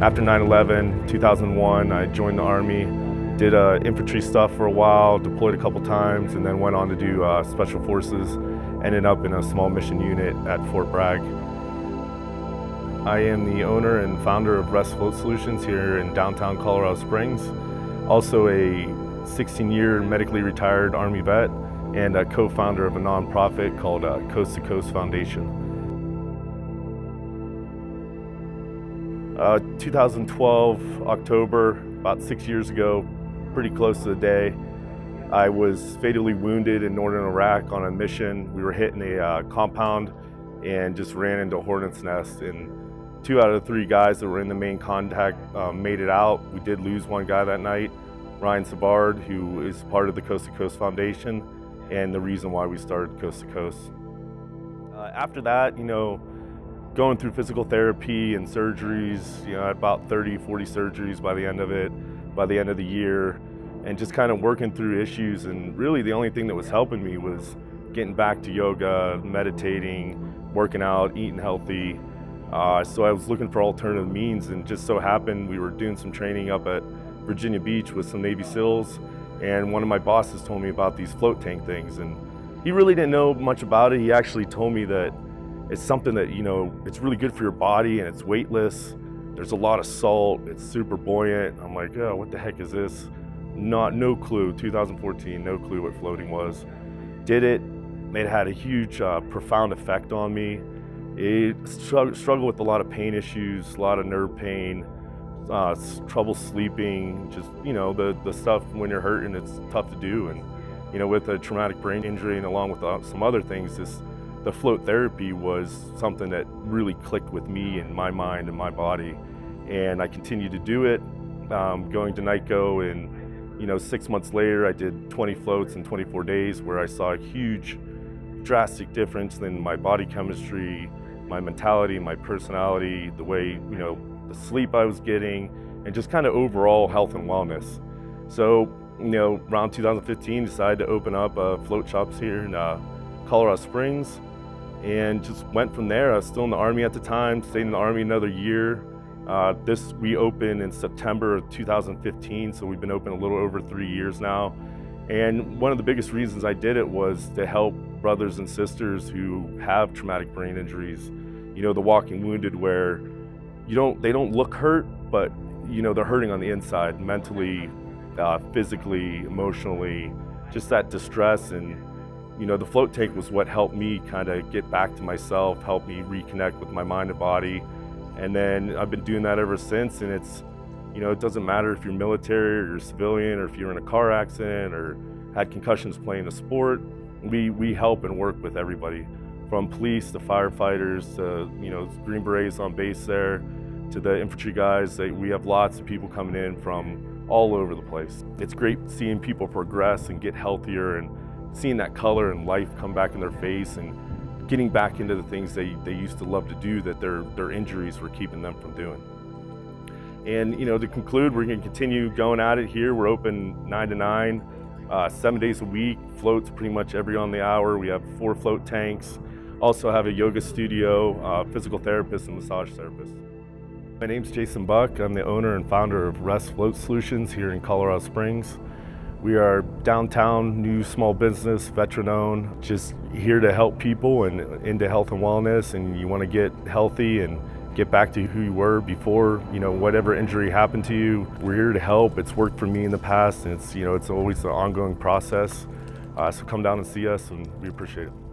After 9-11, 2001, I joined the Army, did uh, infantry stuff for a while, deployed a couple times, and then went on to do uh, Special Forces, ended up in a small mission unit at Fort Bragg. I am the owner and founder of Rest Float Solutions here in downtown Colorado Springs. Also a 16-year medically retired Army vet and a co-founder of a nonprofit called uh, Coast to Coast Foundation. Uh, 2012, October, about six years ago, pretty close to the day, I was fatally wounded in northern Iraq on a mission. We were hitting a uh, compound and just ran into a hornet's nest. And two out of the three guys that were in the main contact um, made it out. We did lose one guy that night, Ryan Savard, who is part of the Coast to Coast Foundation and the reason why we started Coast to Coast. Uh, after that, you know, going through physical therapy and surgeries, you know, about 30, 40 surgeries by the end of it, by the end of the year, and just kind of working through issues. And really the only thing that was helping me was getting back to yoga, meditating, working out, eating healthy. Uh, so I was looking for alternative means and just so happened we were doing some training up at Virginia Beach with some Navy SEALs and one of my bosses told me about these float tank things and he really didn't know much about it. He actually told me that it's something that, you know, it's really good for your body and it's weightless. There's a lot of salt, it's super buoyant. I'm like, oh, what the heck is this? Not, no clue, 2014, no clue what floating was. Did it, it had a huge, uh, profound effect on me. It struggled with a lot of pain issues, a lot of nerve pain, uh, trouble sleeping, just, you know, the, the stuff when you're hurting, it's tough to do. And, you know, with a traumatic brain injury and along with uh, some other things, this the float therapy was something that really clicked with me and my mind and my body. And I continued to do it, um, going to NITCO and you know, six months later I did 20 floats in 24 days where I saw a huge, drastic difference in my body chemistry, my mentality, my personality, the way, you know, the sleep I was getting, and just kind of overall health and wellness. So, you know, around 2015, decided to open up uh, float shops here in uh, Colorado Springs and just went from there. I was still in the Army at the time, stayed in the Army another year. Uh, this reopened in September of 2015, so we've been open a little over three years now. And one of the biggest reasons I did it was to help brothers and sisters who have traumatic brain injuries. You know, the walking wounded where you don't, they don't look hurt, but you know, they're hurting on the inside, mentally, uh, physically, emotionally, just that distress and you know, the float tank was what helped me kind of get back to myself, helped me reconnect with my mind and body. And then I've been doing that ever since. And it's, you know, it doesn't matter if you're military or you're civilian or if you're in a car accident or had concussions playing a sport. We, we help and work with everybody from police to firefighters to, you know, Green Berets on base there to the infantry guys. We have lots of people coming in from all over the place. It's great seeing people progress and get healthier and seeing that color and life come back in their face and getting back into the things they, they used to love to do that their, their injuries were keeping them from doing. And you know, to conclude, we're gonna continue going at it here. We're open nine to nine, uh, seven days a week, floats pretty much every on the hour. We have four float tanks. Also have a yoga studio, uh, physical therapist and massage therapist. My name's Jason Buck. I'm the owner and founder of Rest Float Solutions here in Colorado Springs. We are downtown, new small business, veteran owned, just here to help people and into health and wellness and you want to get healthy and get back to who you were before, you know, whatever injury happened to you. We're here to help. It's worked for me in the past and it's, you know, it's always an ongoing process. Uh, so come down and see us and we appreciate it.